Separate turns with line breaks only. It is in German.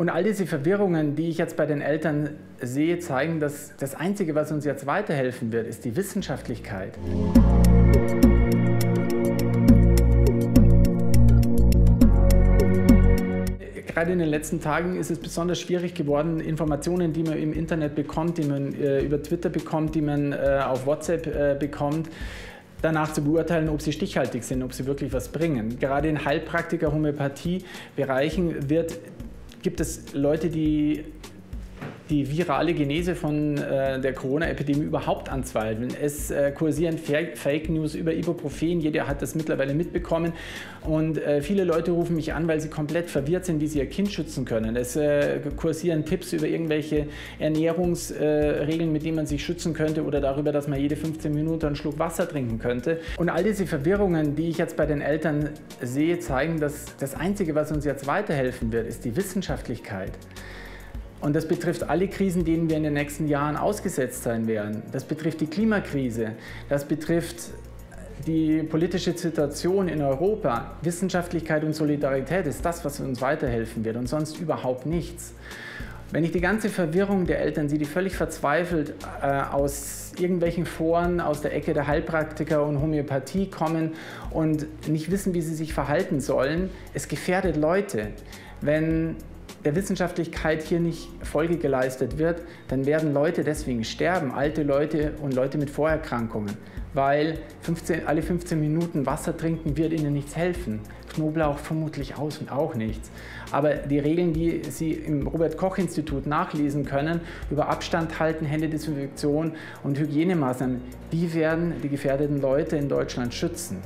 Und all diese Verwirrungen, die ich jetzt bei den Eltern sehe, zeigen, dass das Einzige, was uns jetzt weiterhelfen wird, ist die Wissenschaftlichkeit. Gerade in den letzten Tagen ist es besonders schwierig geworden, Informationen, die man im Internet bekommt, die man äh, über Twitter bekommt, die man äh, auf WhatsApp äh, bekommt, danach zu beurteilen, ob sie stichhaltig sind, ob sie wirklich was bringen. Gerade in Heilpraktiker-Homöopathie-Bereichen wird gibt es Leute, die die virale Genese von äh, der Corona-Epidemie überhaupt anzweifeln. Es äh, kursieren Fake News über Ibuprofen, jeder hat das mittlerweile mitbekommen und äh, viele Leute rufen mich an, weil sie komplett verwirrt sind, wie sie ihr Kind schützen können. Es äh, kursieren Tipps über irgendwelche Ernährungsregeln, mit denen man sich schützen könnte oder darüber, dass man jede 15 Minuten einen Schluck Wasser trinken könnte. Und all diese Verwirrungen, die ich jetzt bei den Eltern sehe, zeigen, dass das Einzige, was uns jetzt weiterhelfen wird, ist die Wissenschaftlichkeit. Und das betrifft alle Krisen, denen wir in den nächsten Jahren ausgesetzt sein werden. Das betrifft die Klimakrise, das betrifft die politische Situation in Europa. Wissenschaftlichkeit und Solidarität ist das, was uns weiterhelfen wird und sonst überhaupt nichts. Wenn ich die ganze Verwirrung der Eltern sehe, die völlig verzweifelt äh, aus irgendwelchen Foren aus der Ecke der Heilpraktiker und Homöopathie kommen und nicht wissen, wie sie sich verhalten sollen, es gefährdet Leute. Wenn der Wissenschaftlichkeit hier nicht Folge geleistet wird, dann werden Leute deswegen sterben, alte Leute und Leute mit Vorerkrankungen, weil 15, alle 15 Minuten Wasser trinken wird ihnen nichts helfen. Knoblauch vermutlich auch nichts. Aber die Regeln, die Sie im Robert-Koch-Institut nachlesen können, über Abstand halten, Händedesinfektion und Hygienemaßnahmen, die werden die gefährdeten Leute in Deutschland schützen.